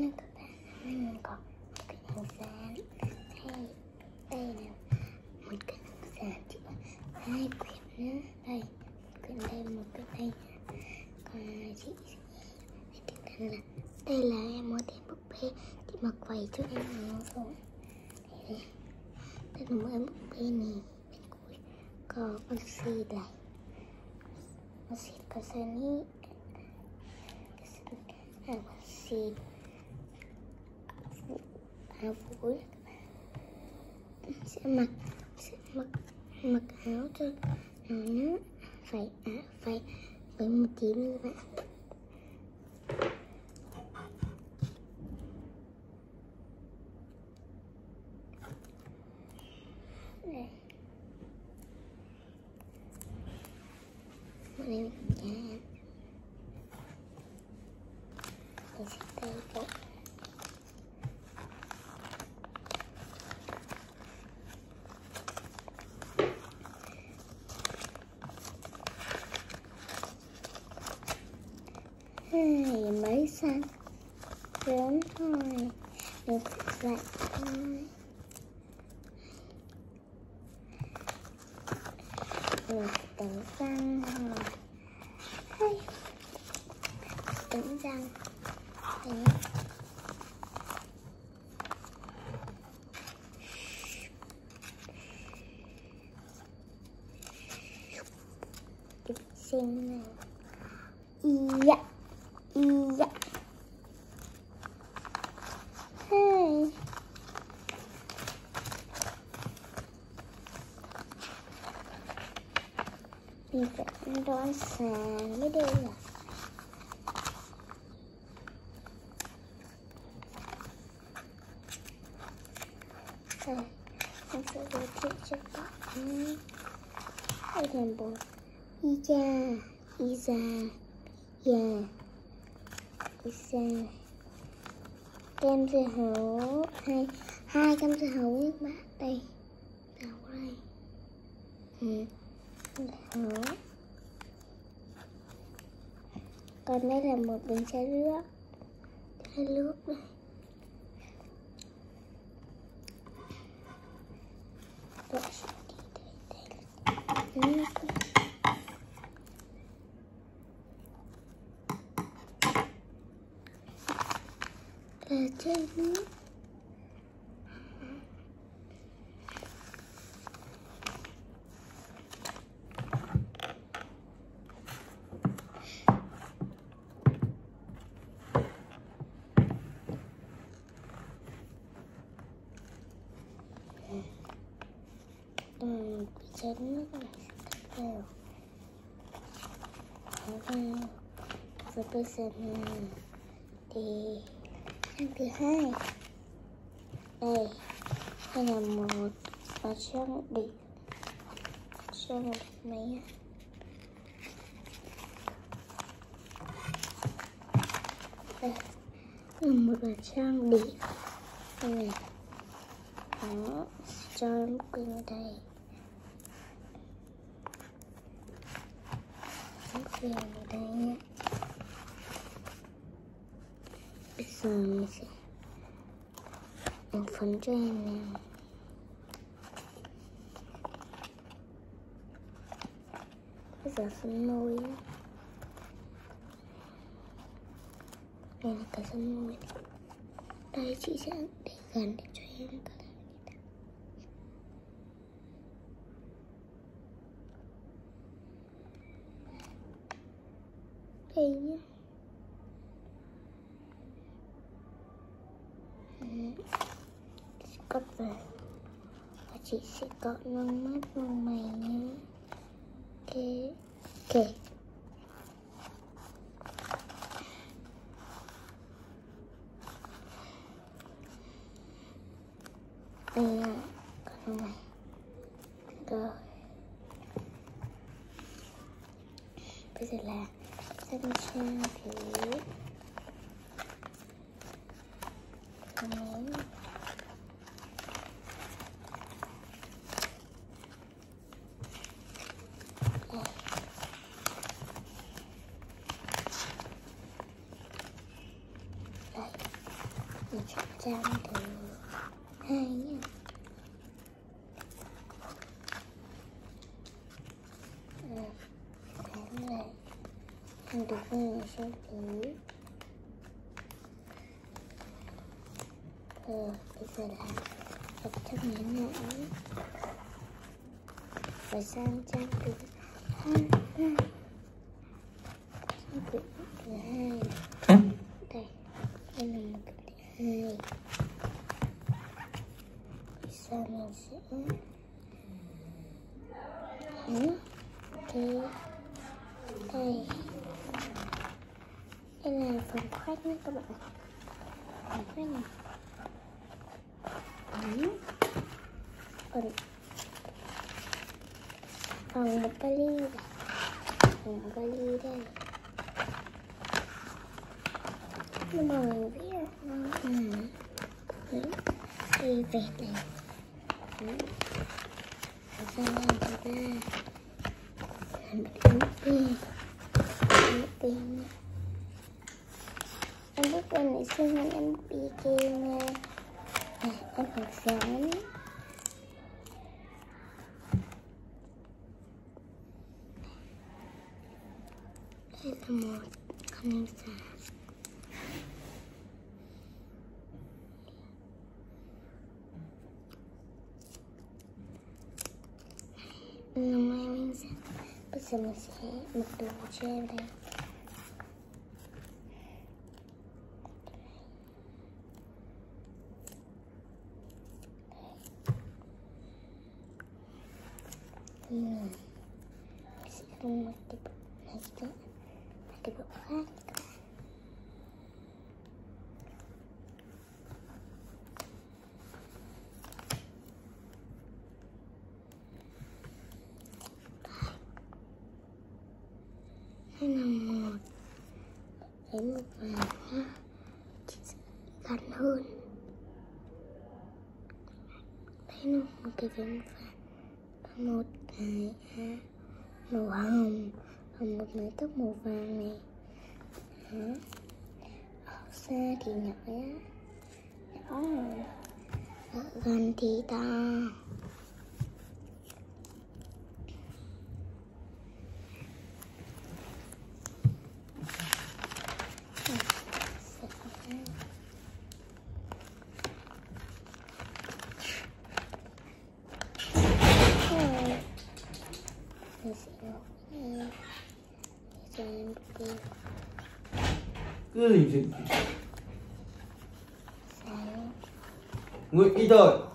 nha các bạn mình có một cái hình dáng hay đây là một cái hình dáng chữ hai quyển nữa đây một quyển đây một quyển đây còn chị thì thực ra là đây là em mua thêm búp bê chị mặc quầy cho em nó rồi đây, đây là một em búp bê này bên cuối có con xì đây con xì có sân ý à con xì áo bạn sẽ mặc sẽ mặc mặc áo cho nó nữa phải à, phải phải một tí nữa bạn. Đây. Một em nhà mình sẽ tay bộ lớn thôi. Được lại thôi. Được đánh răng rồi. Hey. đánh răng. Đấy Được này nào Dạ Dạ Hey Mình phải ăn đồ ăn sáng mới được Đây à? Em sẽ giới thiệu cho các bạn Đây là bột Iza Iza Yeah Iza. Kem dưa hấu, hai hai kem dưa hấu các bạn. Đây hấu đây ừ. hấu còn đây là một bình chai nước chai nước này. Vậy sẽ đi nước Ừ, trên nước này sẽ đều và và sẽ thì Trang thứ hai. Đây Đây là một và trang đỉnh Trang một máy Đây là một bản trang đỉnh Đây này. Đó Cho lúc đây Quên ở đây nhé Bây giờ mình sẽ đánh phấn cho em nè Bây giờ phấn môi nhé Đây là cái phấn môi. Đây, chị sẽ để gần để cho em cái thì nha nhé cất về và chị sẽ có nước mắt vào mày nhé ok ok đây là con này rồi. Bây giờ là sân trang thứ nếm đây trang thứ hai nhé à, sáng lại hàng thứ hai là số thứ ờ bây giờ là hợp thức nhấn nữa và sang trang thứ hai trang thứ thứ hai đây đây là một cái thứ hai. Sau mình sẽ nhấn thì đây đây là phần khoét nhé các bạn phần khoét này Đấy. còn còn một cái ly này còn một cái ly đây nhưng mà mình viết nó là ly vẹt này Đấy. Và sau đây chúng ta làm một pin một pin nha em biết con này xinh hơn em bị kia à, em học sáng đây là một con em xà ngày mai mình sẽ bây giờ mình sẽ mặc đồ cho em đây. Ừ. sẽ không mặc cái bộ này nữa mặc cái bộ khác các bạn. đây là một lấy một vàng một cái à, màu hồng và một mái tóc màu vàng này. Đó. ở xa thì nhỏ nhá. Nhỏ. Ở gần thì to Rồi. Mình sẽ ngồi nha. Để cho